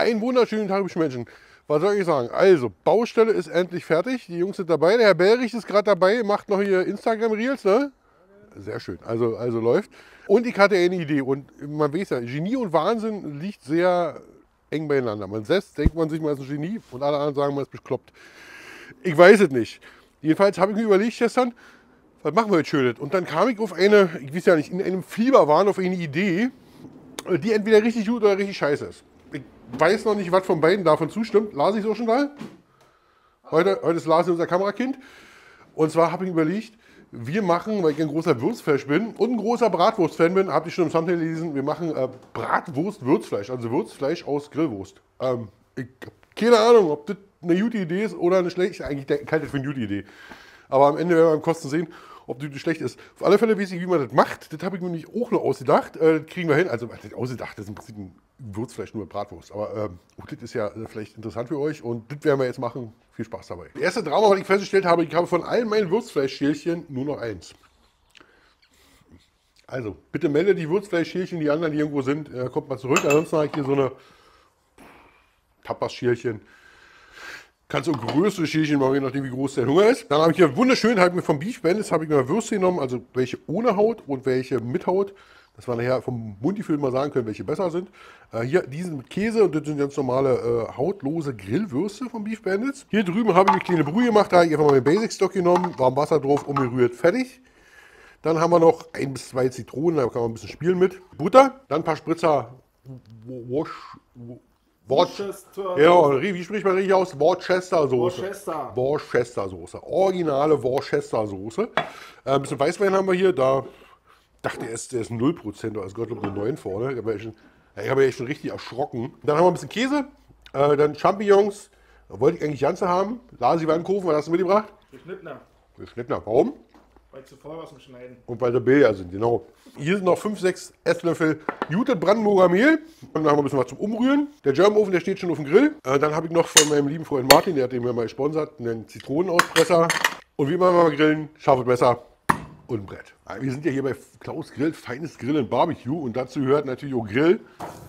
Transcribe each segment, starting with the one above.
Einen wunderschönen Tag, liebe Menschen. Was soll ich sagen? Also, Baustelle ist endlich fertig. Die Jungs sind dabei. Der Herr Bellrich ist gerade dabei, macht noch hier Instagram-Reels, ne? Sehr schön. Also, also läuft. Und ich hatte eine Idee. Und man weiß ja, Genie und Wahnsinn liegt sehr eng beieinander. Man selbst denkt man sich, man ist ein Genie und alle anderen sagen, man ist bekloppt. Ich weiß es nicht. Jedenfalls habe ich mir überlegt gestern, was machen wir jetzt Schönes? Und dann kam ich auf eine, ich weiß ja nicht, in einem Fieberwahn auf eine Idee, die entweder richtig gut oder richtig scheiße ist. Ich weiß noch nicht, was von beiden davon zustimmt. Lars ist auch schon da. Heute, heute ist Lars unser Kamerakind. Und zwar habe ich überlegt, wir machen, weil ich ein großer Würzfleisch bin und ein großer Bratwurst-Fan bin, habt ihr schon im Thumbnail gelesen, wir machen äh, Bratwurst-Würzfleisch, also Würzfleisch aus Grillwurst. Ähm, ich habe keine Ahnung, ob das eine gute Idee ist oder eine schlechte, eigentlich ich halte das für eine gute Idee. Aber am Ende werden wir beim Kosten sehen, ob das schlecht ist. Auf alle Fälle weiß ich, wie man das macht. Das habe ich mir nicht auch noch ausgedacht. Äh, das kriegen wir hin. Also ausgedacht, das ist im Prinzip ein Würzfleisch nur mit Bratwurst. Aber ähm, das ist ja äh, vielleicht interessant für euch und das werden wir jetzt machen. Viel Spaß dabei. Das erste Drama, was ich festgestellt habe, ich habe von allen meinen Würzfleischschälchen nur noch eins. Also, bitte melde die Würzfleischschälchen, die anderen, die irgendwo sind, äh, kommt mal zurück. Ansonsten habe ich hier so eine Tapas-Schälchen. Kannst du größere Schälchen machen, je nachdem wie groß der Hunger ist. Dann habe ich hier wunderschön, ich mir vom Beef Bandits habe ich mir Würste genommen, also welche ohne Haut und welche mit Haut. Das wir nachher vom Mundgefühl mal sagen können, welche besser sind. Äh, hier, die sind mit Käse und das sind ganz normale äh, hautlose Grillwürste von Beef Bandits. Hier drüben habe ich eine kleine Brühe gemacht, da habe ich einfach mal den Basic Stock genommen, warm Wasser drauf, umgerührt, fertig. Dann haben wir noch ein bis zwei Zitronen, da kann man ein bisschen spielen mit. Butter, dann ein paar Spritzer Wash, Worcester. Ja, wie spricht man richtig aus? Worcester Soße. Worcester. Worcester Soße. Originale Worcester Soße. Äh, ein bisschen Weißwein haben wir hier. Da dachte ich erst, der ist 0%, da ist Gottlob eine 9 vorne. Ich habe ja, schon, ich hab ja schon richtig erschrocken. Dann haben wir ein bisschen Käse. Äh, dann Champignons. Da wollte ich eigentlich ganze haben. Lasi Weinkofen, was hast du mitgebracht? Geschnittener. Geschnittener. Warum? Weil zu voll was zum Schneiden. Und weil der Bilder sind, genau. Hier sind noch 5, 6 Esslöffel Jute Brandenburger Mehl. Und dann haben wir ein bisschen was zum Umrühren. Der German Oven, der steht schon auf dem Grill. Äh, dann habe ich noch von meinem lieben Freund Martin, der hat den mir mal gesponsert, einen Zitronenauspresser. Und wie machen wir grillen? Scharfes Messer und ein Brett. Wir sind ja hier bei Klaus Grill, feines Grillen Barbecue. Und dazu gehört natürlich auch Grill.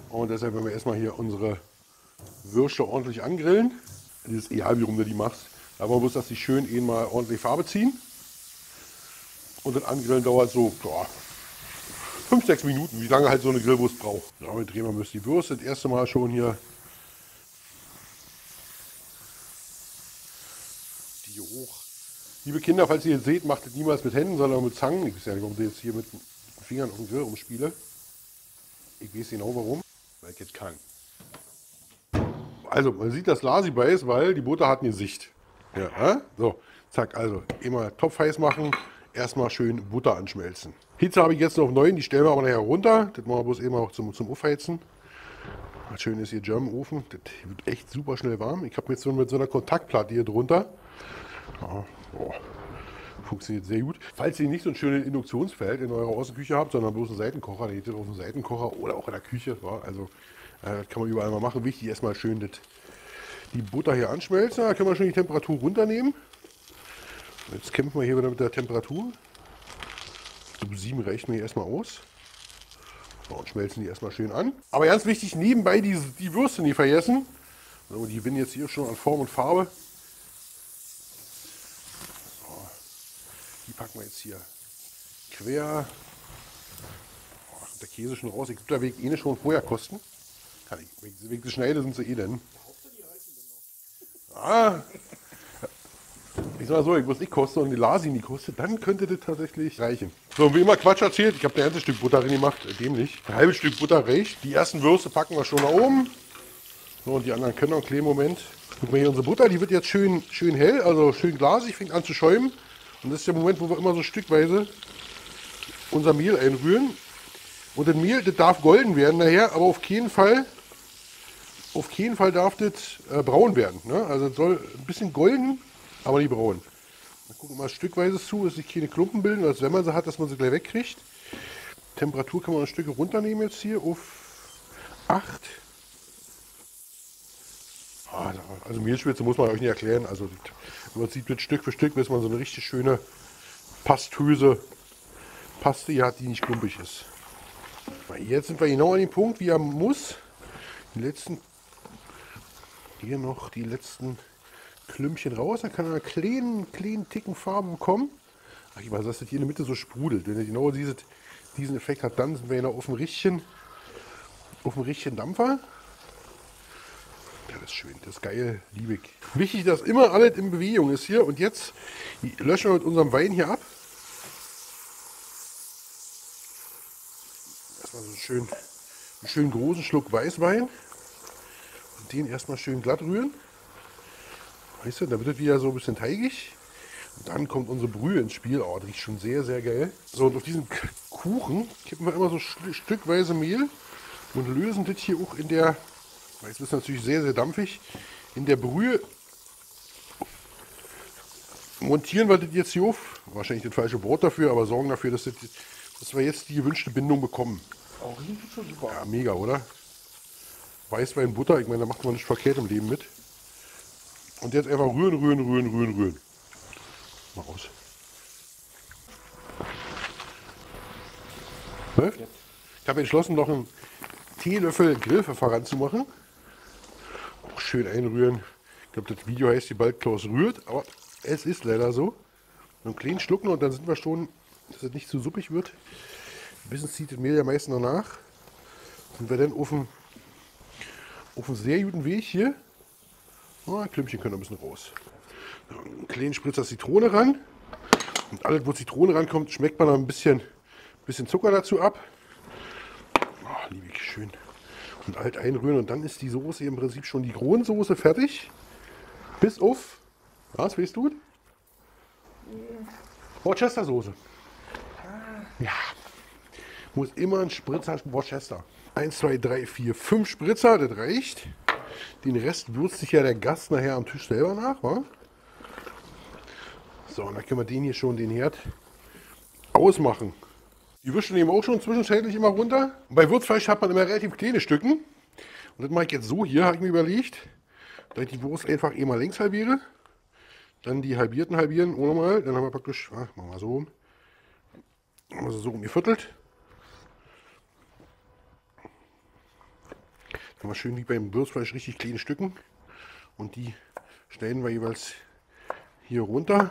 Und deshalb werden wir erstmal hier unsere Würste ordentlich angrillen. Das ist egal, wie rum du die machst. Aber man muss, dass die schön eh mal ordentlich Farbe ziehen. Und das Angrillen dauert so 5, 6 Minuten, wie lange halt so eine Grillwurst braucht. Ja, wir drehen wir die Würste das erste Mal schon hier. Die hoch. Liebe Kinder, falls ihr jetzt seht, macht das niemals mit Händen, sondern mit Zangen. Ich weiß ja nicht, warum ich jetzt hier mit den Fingern auf dem Grill rumspiele. Ich weiß genau warum, weil ich jetzt kann. Also, man sieht, dass Lasi bei ist, weil die Butter hat ein Gesicht. Ja, äh? so, zack, also immer Topf heiß machen, erstmal schön Butter anschmelzen. Hitze habe ich jetzt noch 9, die stellen wir aber nachher runter. Das machen wir bloß eben auch zum, zum Aufheizen. Was schön ist hier German Ofen. Das wird echt super schnell warm. Ich habe jetzt so mit so einer Kontaktplatte hier drunter. Ja, boah, funktioniert sehr gut. Falls ihr nicht so ein schönes Induktionsfeld in eurer Außenküche habt, sondern bloß einen Seitenkocher, dann geht ihr auf einen Seitenkocher oder auch in der Küche. Ja, also äh, das kann man überall mal machen. Wichtig erstmal schön das, die Butter hier anschmelzen. Da können wir schon die Temperatur runternehmen. Jetzt kämpfen wir hier wieder mit der Temperatur. So 7 reicht mir erstmal aus. So, und schmelzen die erstmal schön an. Aber ganz wichtig, nebenbei die, die Würste nicht vergessen. So, die gewinnen jetzt hier schon an Form und Farbe. So, die packen wir jetzt hier quer. Oh, der Käse schon raus. Ich glaube, der Weg eh nicht schon vorher kosten. Kann ich, ich sie schneide, sind sie eh denn. Ah, ich sag mal so, ich muss nicht kosten und die Lasi nicht kostet, dann könnte das tatsächlich reichen. So, wie immer Quatsch erzählt, ich habe ein ganzes Stück Butter drin gemacht, äh, dem nicht. Ein halbes Stück Butter reicht. Die ersten Würste packen wir schon nach oben. So, und die anderen können noch einen Moment. Guck mal hier, unsere Butter, die wird jetzt schön, schön hell, also schön glasig, fängt an zu schäumen. Und das ist der Moment, wo wir immer so stückweise unser Mehl einrühren. Und das Mehl, das darf golden werden nachher, aber auf keinen Fall, auf keinen Fall darf das äh, braun werden. Ne? Also es soll ein bisschen golden, aber nicht braun. Dann gucken wir mal stückweise zu, dass sich keine Klumpen bilden, als wenn man sie hat, dass man sie gleich wegkriegt. Temperatur kann man ein Stück runternehmen jetzt hier auf 8. Ah, also Mehlschwitze muss man euch nicht erklären. Also man sieht mit Stück für Stück, bis man so eine richtig schöne pastöse Paste hier hat, die nicht klumpig ist. Jetzt sind wir genau an dem Punkt, wie er muss. Die letzten Hier noch die letzten Klümpchen raus. Dann kann er einen kleinen, kleinen Ticken Farben bekommen. Ach, ich weiß, dass das hier in der Mitte so sprudelt. Wenn ihr genau dieses, diesen Effekt hat, dann sind wir ja noch auf dem richtigen, auf dem richtigen Dampfer. Ja, das ist schön, das ist geil, liebe ich. Wichtig, dass immer alles in Bewegung ist hier. Und jetzt löschen wir mit unserem Wein hier ab. Erstmal so einen schönen, einen schönen großen Schluck Weißwein. Und den erstmal schön glatt rühren. Weißt du, dann wird es wieder so ein bisschen teigig. Und dann kommt unsere Brühe ins Spiel. Oh, das riecht schon sehr, sehr geil. So, und auf diesen Kuchen kippen wir immer so stückweise Mehl und lösen das hier auch in der Jetzt ist natürlich sehr, sehr dampfig. In der Brühe montieren wir das jetzt hier auf. Wahrscheinlich das falsche Brot dafür, aber sorgen dafür, dass, das, dass wir jetzt die gewünschte Bindung bekommen. Auch oh, schon super. Ja, mega, oder? Weißwein, Butter, ich meine, da macht man nicht verkehrt im Leben mit. Und jetzt einfach rühren, rühren, rühren, rühren, rühren. Mal raus. Läuft? Ich habe entschlossen, noch einen Teelöffel Grillpfeffer ranzumachen schön einrühren. Ich glaube, das Video heißt, die Balkklaus rührt, aber es ist leider so. Einen kleinen Schlucken und dann sind wir schon, dass es nicht zu suppig wird. Ein bisschen zieht das Mehl ja meist noch nach. Sind wir dann auf einem sehr guten Weg hier. Oh, Klümpchen können ein bisschen raus. Einen kleinen Spritzer Zitrone ran. Und alles, wo Zitrone rankommt, schmeckt man noch ein bisschen, bisschen Zucker dazu ab. Oh, liebe ich schön und alt einrühren und dann ist die Soße im Prinzip schon die Kronsoße fertig. Bis auf, was willst du? Worcester Soße. Ja. Muss immer ein Spritzer Worcester. 1, 2, 3, 4, 5 Spritzer, das reicht. Den Rest würzt sich ja der Gast nachher am Tisch selber nach. Wa? So, und dann können wir den hier schon, den Herd, ausmachen. Die wischen eben auch schon zwischenzeitlich immer runter. bei Würzfleisch hat man immer relativ kleine Stücken. Und das mache ich jetzt so hier, habe ich mir überlegt, dass ich die Wurst einfach eh mal längs halbiere. Dann die halbierten halbieren, ohne mal. Dann haben wir praktisch, ah, machen wir so rum. Haben wir sie so umgeviertelt. Wir schön wie beim Würzfleisch richtig kleine Stücken. Und die stellen wir jeweils hier runter.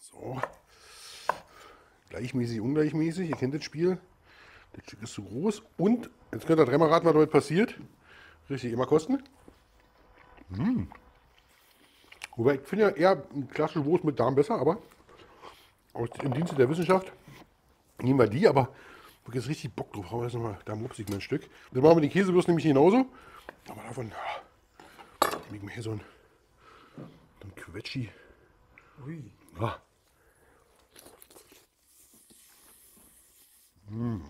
So gleichmäßig, ungleichmäßig. Ihr kennt das Spiel. Das Stück ist zu groß. Und, jetzt könnt ihr dreimal raten, was damit passiert. Richtig, immer kosten. Mmh. Wobei, ich finde ja eher ein klassische Wurst mit Darm besser, aber im Dienste der Wissenschaft nehmen wir die, aber habe jetzt richtig Bock drauf. Wir jetzt nochmal, da mupse ich mir ein Stück. Dann machen wir die Käsewurst nämlich genauso. Aber davon ja, nehme ich mir hier so ein, so ein Quetschi. Ui. Ja. Mmh.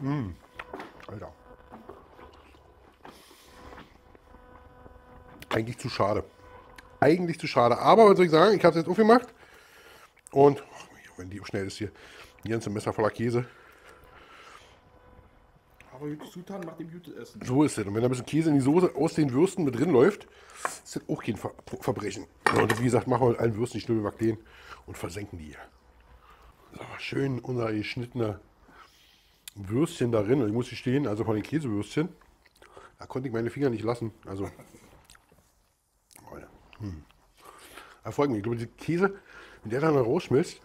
Mmh. Alter. Eigentlich zu schade. Eigentlich zu schade. Aber was soll ich sagen, ich habe es jetzt aufgemacht. Und, oh, wenn die schnell ist hier, die ganze Messer voller Käse. Aber gute Zutaten macht dem gutes Essen. So ist es. Und wenn da ein bisschen Käse in die Soße aus den Würsten mit drin läuft, ist das auch kein Ver Verbrechen. Und wie gesagt, machen wir mit allen Würsten die Schnürbelback und versenken die hier. So, schön unser geschnittener Würstchen darin. Ich muss hier stehen, also von den Käsewürstchen. Da konnte ich meine Finger nicht lassen. Also, oh hm. Erfolgt mir. Ich glaube, die Käse, wenn der dann rausschmilzt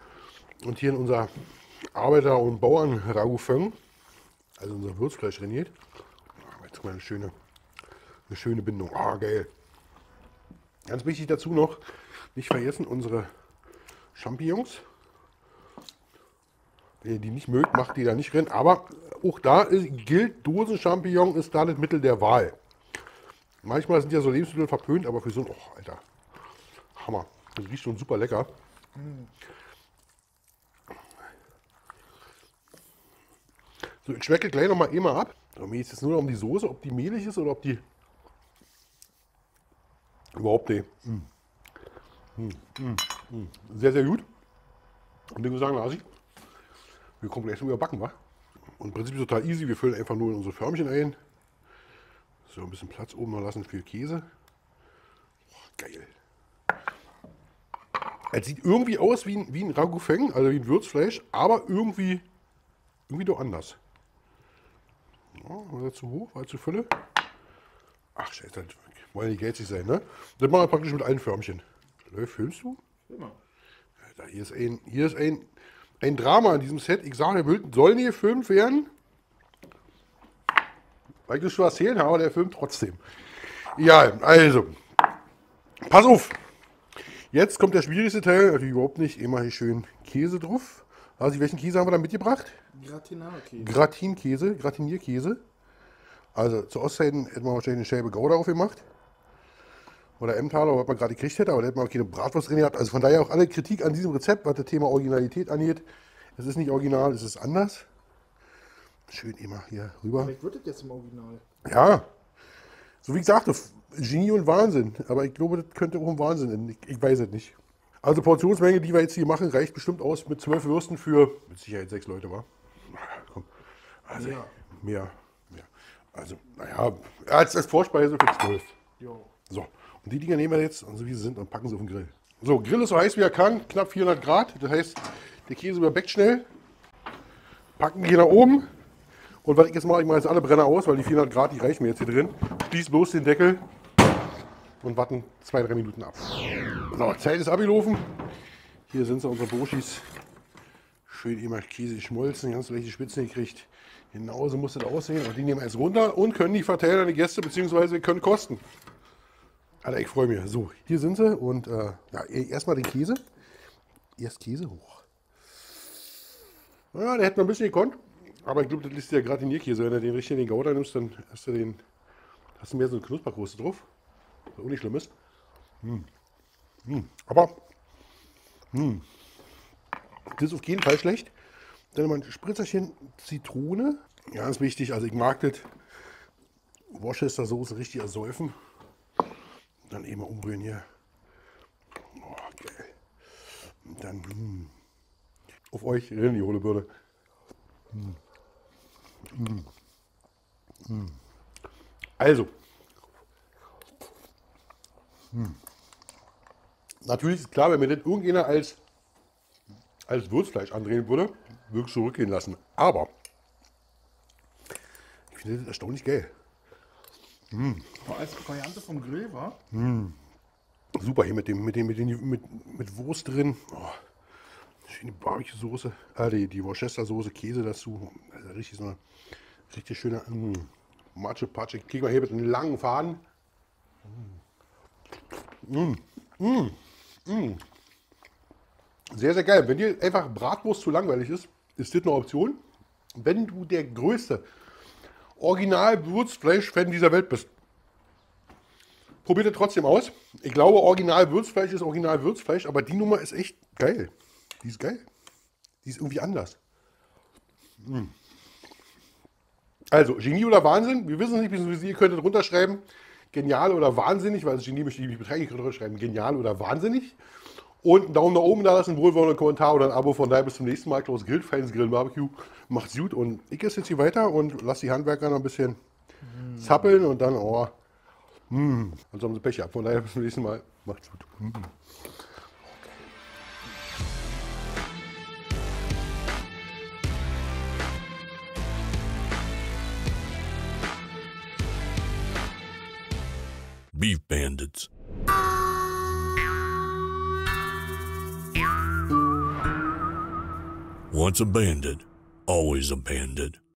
und hier in unser Arbeiter- und Bauern-Ragoufeng, also unser Würzfleisch trainiert, oh, jetzt mal eine schöne, eine schöne Bindung. Ah, oh, geil. Ganz wichtig dazu noch, nicht vergessen, unsere Champignons. Wenn ihr die nicht mögt, macht die da nicht rein. Aber auch da ist, gilt, Dosen-Champignon ist da das Mittel der Wahl. Manchmal sind ja so Lebensmittel verpönt, aber für so ein, oh, Alter, Hammer. Das riecht schon super lecker. So, ich schmecke gleich noch mal immer ab. Aber mir ist jetzt nur um die Soße, ob die mehlig ist oder ob die überhaupt nicht. Mm. Mm, mm, sehr, sehr gut. Und ich würde sagen, Nasi, wir kommen gleich zum Überbacken, wa? Und im Prinzip total easy. Wir füllen einfach nur in unsere Förmchen ein. So, ein bisschen Platz oben noch lassen für Käse. Oh, geil. Es sieht irgendwie aus wie ein, wie ein Ragoufeng, also wie ein Würzfleisch, aber irgendwie, irgendwie doch anders. Ja, zu hoch, war zu Fülle? Ach, scheiße, wollen die geizig sein, ne? Das machen wir praktisch mit allen Förmchen. Läuft, filmst du? Immer. Alter, hier ist ein, hier ist ein, ein Drama in diesem Set. Ich sage, der will- soll nicht gefilmt werden. Weil ich das schon erzählt habe, der filmt trotzdem. Ja, also. Pass auf. Jetzt kommt der schwierigste Teil. Natürlich überhaupt nicht. Immer hier schön Käse drauf. Also, welchen Käse haben wir da mitgebracht? Gratinarkäse. Gratinkäse, Gratinierkäse. Also zu Ostzeiten hätten wir wahrscheinlich eine Scheibe Gouda darauf gemacht. Oder Emmentaler, was man gerade gekriegt hätte, aber da hätten wir auch keine Bratwurst drin gehabt. Also von daher auch alle Kritik an diesem Rezept, was das Thema Originalität angeht. Es ist nicht original, es ist anders. Schön immer hier rüber. Vielleicht wird das jetzt im Original. Ja, so wie gesagt, Genie und Wahnsinn. Aber ich glaube, das könnte auch ein Wahnsinn sein. Ich, ich weiß es nicht. Also Portionsmenge, die wir jetzt hier machen, reicht bestimmt aus mit zwölf Würsten für mit Sicherheit sechs Leute, war. Komm. Also Mehr. mehr. mehr. Also, naja, als, als Vorspeise für zwölf. So, und die Dinger nehmen wir jetzt, und so wie sie sind, und packen sie auf den Grill. So, Grill ist so heiß wie er kann, knapp 400 Grad. Das heißt, der Käse überbeckt schnell. Packen die nach oben. Und was ich jetzt mache, ich mache jetzt alle Brenner aus, weil die 400 Grad, die reichen mir jetzt hier drin. Schließ bloß den Deckel und warten zwei, drei Minuten ab. So, Zeit ist abgelaufen. Hier sind sie, unsere Boschis. Schön immer Käse geschmolzen, ganz welche Spitzen gekriegt. Genauso muss das aussehen. Und die nehmen wir jetzt runter und können die verteilen an die Gäste, beziehungsweise können kosten. Alter, ich freue mich. So, hier sind sie und äh, ja, erstmal den Käse. Erst Käse hoch. Ja, der hätte noch ein bisschen gekonnt. Aber ich glaube, das ist der Gratinierkäse. Wenn du den richtig in den Gouda nimmst, dann hast du den. Hast du mehr so eine Knusperkruste drauf. Was auch nicht schlimm ist. Hm. Hm. Aber. Hm. Das ist auf jeden Fall schlecht. Dann mal ein Spritzerchen Zitrone. Ganz wichtig, also ich mag das. Worcester Soße richtig ersäufen. Dann eben mal umrühren hier. Oh, geil. Und dann mm, auf euch rennen die hohle. Mm. Also. Mm. Natürlich ist klar, wenn mir das irgendjemand als, als Würzfleisch andrehen würde, würde ich zurückgehen lassen. Aber ich finde das erstaunlich geil. Aber als Variante vom Grill war, Super hier mit dem, mit dem, mit dem, mit, mit Wurst drin. Oh, schöne Barbecue-Soße. Ah, die, die Worcester-Soße, Käse dazu. Also richtig so eine richtig schöne mm, Matsche Patsche. Kriegen wir hier mit einem langen Faden. Mm, mm, mm. Sehr, sehr geil. Wenn dir einfach Bratwurst zu langweilig ist, ist das eine Option. Wenn du der größte Original-Würzfleisch-Fan dieser Welt bist, Probiert es trotzdem aus. Ich glaube, Original Würzfleisch ist Original Würzfleisch, aber die Nummer ist echt geil. Die ist geil. Die ist irgendwie anders. Mm. Also, Genie oder Wahnsinn? Wir wissen es nicht, beziehungsweise ihr könntet runterschreiben, genial oder wahnsinnig, weil das Genie möchte ich nicht betreiben. Könnt runterschreiben, genial oder wahnsinnig. Und einen Daumen nach oben da lassen, wohlwollenden Kommentar oder ein Abo. Von daher bis zum nächsten Mal. Klaus Grill, Feins Grill Barbecue. Macht's gut. Und ich esse jetzt hier weiter und lasse die Handwerker noch ein bisschen zappeln und dann, oh, Mm. Sonst haben sie Pech gehabt. Von daher bis zum nächsten Mal. Macht's gut. Mm. Beef Bandits. Once a bandit, always a bandit.